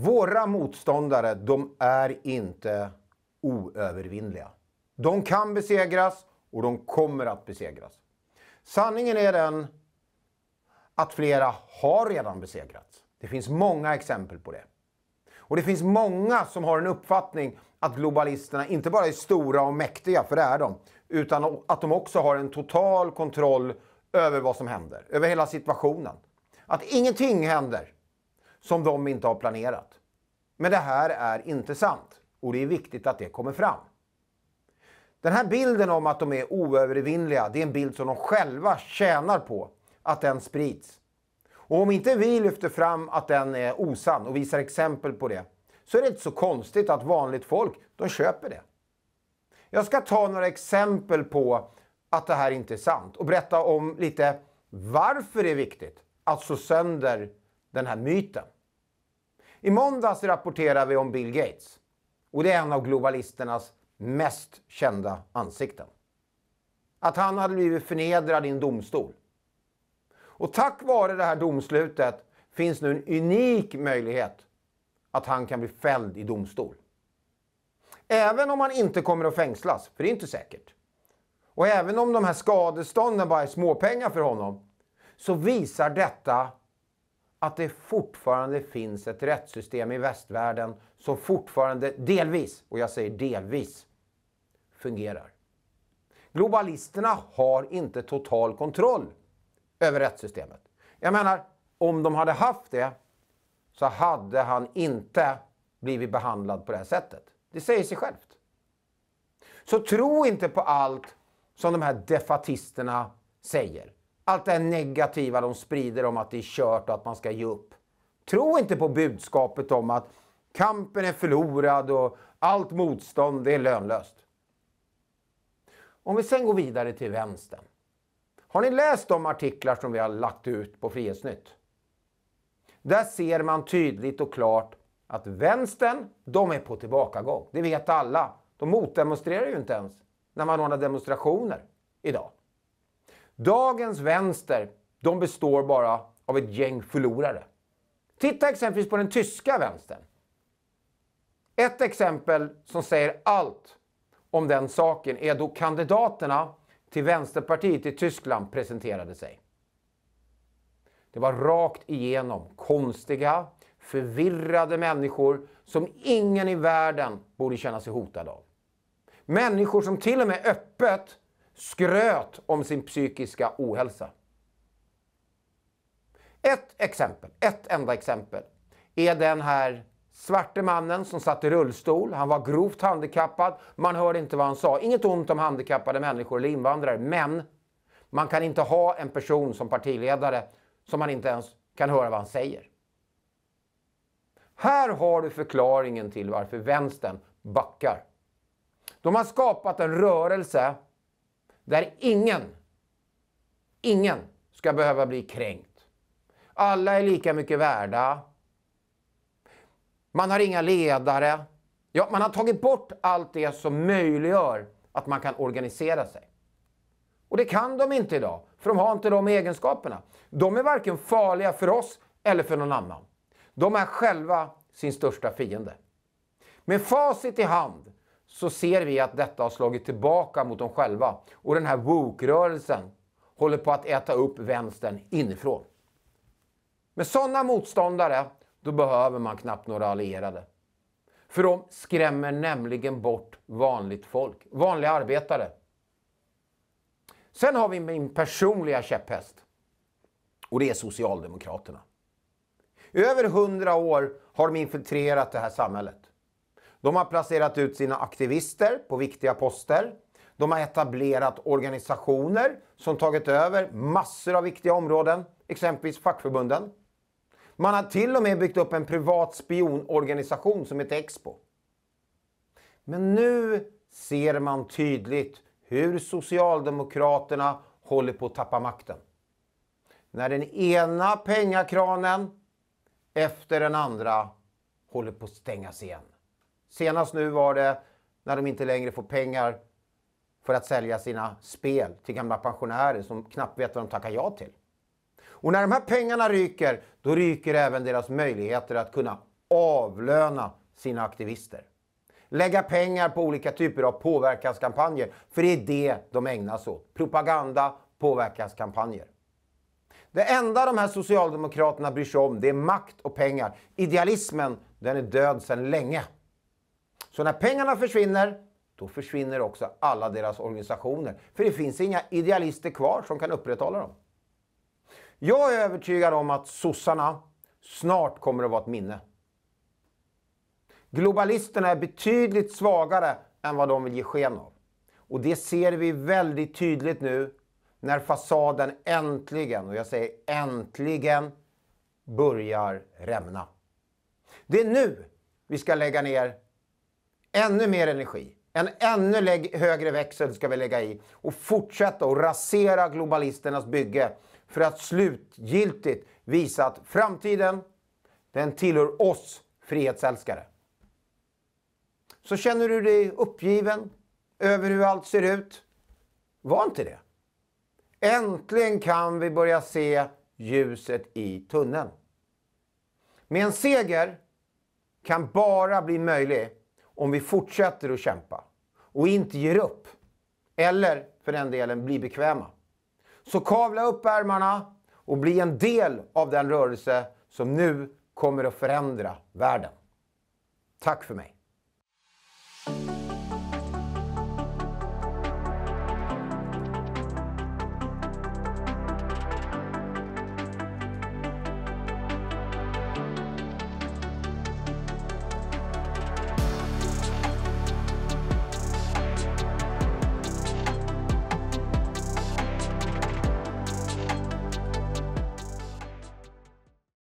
Våra motståndare, de är inte oövervinnliga. De kan besegras och de kommer att besegras. Sanningen är den att flera har redan besegrats. Det finns många exempel på det. Och det finns många som har en uppfattning att globalisterna inte bara är stora och mäktiga, för det är de, utan att de också har en total kontroll över vad som händer, över hela situationen. Att ingenting händer som de inte har planerat. Men det här är inte sant och det är viktigt att det kommer fram. Den här bilden om att de är oövervinnliga, det är en bild som de själva tjänar på att den sprids. Och om inte vi lyfter fram att den är osann och visar exempel på det, så är det inte så konstigt att vanligt folk, de köper det. Jag ska ta några exempel på att det här inte är sant och berätta om lite varför det är viktigt att slå sönder den här myten. I måndags rapporterar vi om Bill Gates. Och det är en av globalisternas mest kända ansikten. Att han hade blivit förnedrad i en domstol. Och tack vare det här domslutet finns nu en unik möjlighet att han kan bli fälld i domstol. Även om han inte kommer att fängslas, för det är inte säkert. Och även om de här skadestånden bara är småpengar för honom, så visar detta att det fortfarande finns ett rättssystem i västvärlden som fortfarande delvis, och jag säger delvis, fungerar. Globalisterna har inte total kontroll över rättssystemet. Jag menar, om de hade haft det så hade han inte blivit behandlad på det här sättet. Det säger sig självt. Så tro inte på allt som de här defatisterna säger. Allt det här negativa de sprider om att det är kört och att man ska ge upp. Tro inte på budskapet om att kampen är förlorad och allt motstånd är lönlöst. Om vi sen går vidare till vänstern. Har ni läst de artiklar som vi har lagt ut på Frihetsnytt? Där ser man tydligt och klart att vänstern, de är på tillbakagång. Det vet alla. De motdemonstrerar ju inte ens när man ordnar demonstrationer idag. Dagens vänster, de består bara av ett gäng förlorare. Titta exempelvis på den tyska vänstern. Ett exempel som säger allt om den saken är då kandidaterna till Vänsterpartiet i Tyskland presenterade sig. Det var rakt igenom konstiga, förvirrade människor som ingen i världen borde känna sig hotad av. Människor som till och med öppet skröt om sin psykiska ohälsa. Ett exempel, ett enda exempel, är den här svarte mannen som satt i rullstol. Han var grovt handikappad. Man hörde inte vad han sa. Inget ont om handikappade människor eller invandrare, men man kan inte ha en person som partiledare som man inte ens kan höra vad han säger. Här har du förklaringen till varför vänstern backar. De har skapat en rörelse där ingen, ingen ska behöva bli kränkt. Alla är lika mycket värda. Man har inga ledare. Ja, man har tagit bort allt det som möjliggör att man kan organisera sig. Och det kan de inte idag, för de har inte de egenskaperna. De är varken farliga för oss eller för någon annan. De är själva sin största fiende. Med facit i hand så ser vi att detta har slagit tillbaka mot dem själva. Och den här woke-rörelsen håller på att äta upp vänstern inifrån. Med sådana motståndare, då behöver man knappt några allierade. För de skrämmer nämligen bort vanligt folk, vanliga arbetare. Sen har vi min personliga käpphäst. Och det är Socialdemokraterna. I över hundra år har de infiltrerat det här samhället. De har placerat ut sina aktivister på viktiga poster. De har etablerat organisationer som tagit över massor av viktiga områden, exempelvis fackförbunden. Man har till och med byggt upp en privat spionorganisation som heter Expo. Men nu ser man tydligt hur Socialdemokraterna håller på att tappa makten. När den ena pengakranen efter den andra håller på att stängas igen. Senast nu var det när de inte längre får pengar för att sälja sina spel till gamla pensionärer som knappt vet vad de tackar ja till. Och när de här pengarna ryker, då ryker även deras möjligheter att kunna avlöna sina aktivister. Lägga pengar på olika typer av påverkanskampanjer, för det är det de ägnar sig åt. Propaganda, påverkanskampanjer. Det enda de här socialdemokraterna bryr sig om det är makt och pengar. Idealismen den är död sedan länge. Så när pengarna försvinner, då försvinner också alla deras organisationer. För det finns inga idealister kvar som kan upprätthålla dem. Jag är övertygad om att sossarna snart kommer att vara ett minne. Globalisterna är betydligt svagare än vad de vill ge sken av. Och det ser vi väldigt tydligt nu när fasaden äntligen, och jag säger äntligen, börjar rämna. Det är nu vi ska lägga ner ännu mer energi. En ännu högre växel ska vi lägga i och fortsätta att rasera globalisternas bygge för att slutgiltigt visa att framtiden, den tillhör oss frihetsälskare. Så känner du dig uppgiven över hur allt ser ut? Var inte det. Äntligen kan vi börja se ljuset i tunneln. Med en seger kan bara bli möjlig om vi fortsätter att kämpa och inte ger upp. Eller för den delen blir bekväma. Så kavla upp ärmarna och bli en del av den rörelse som nu kommer att förändra världen. Tack för mig.